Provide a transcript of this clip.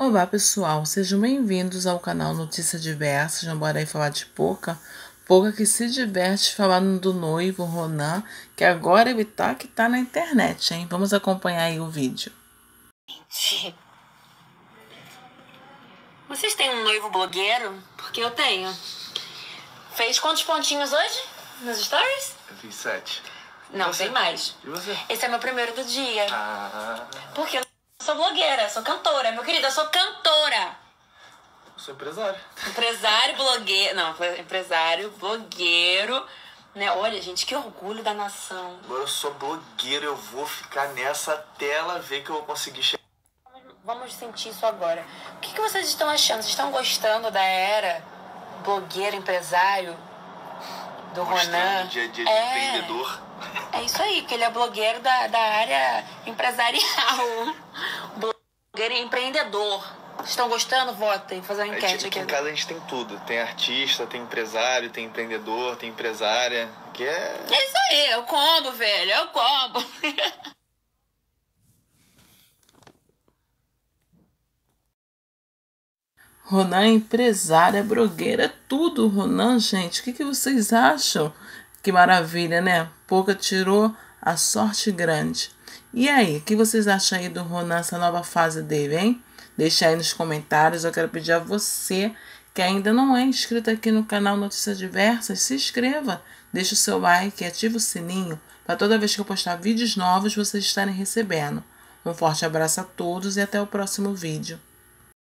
Olá pessoal, sejam bem-vindos ao canal Notícias Diversas. Não bora aí falar de Pouca. Pouca que se diverte falando do noivo Ronan, que agora ele tá que tá na internet, hein? Vamos acompanhar aí o vídeo. Gente, vocês têm um noivo blogueiro? Porque eu tenho. Fez quantos pontinhos hoje nos stories? Eu fiz sete. Não, tem mais. E você? Esse é meu primeiro do dia. Ah, Porque eu sou blogueira, sou cantora. Meu querido, eu sou cantora. eu sou empresário. Empresário, blogueiro. Não, empresário, blogueiro. Né? Olha, gente, que orgulho da nação. Agora eu sou blogueiro, eu vou ficar nessa tela ver que eu vou conseguir chegar. Vamos sentir isso agora. O que, que vocês estão achando? Vocês estão gostando da era blogueiro, empresário do Ronan? Dia a dia de É. empreendedor. É isso aí, porque ele é blogueiro da, da área empresarial. empreendedor. Vocês estão gostando? Votem, fazer uma enquete que aqui. em casa a gente tem tudo. Tem artista, tem empresário, tem empreendedor, tem empresária. Que é. É isso aí, é o combo, velho, é o combo. Ronan é empresária, blogueira, é tudo Ronan, gente. O que, que vocês acham? Que maravilha, né? Pouca tirou a sorte grande. E aí, o que vocês acham aí do Ronan, essa nova fase dele, hein? Deixa aí nos comentários. Eu quero pedir a você que ainda não é inscrito aqui no canal Notícias Diversas, se inscreva, deixa o seu like e ativa o sininho para toda vez que eu postar vídeos novos vocês estarem recebendo. Um forte abraço a todos e até o próximo vídeo.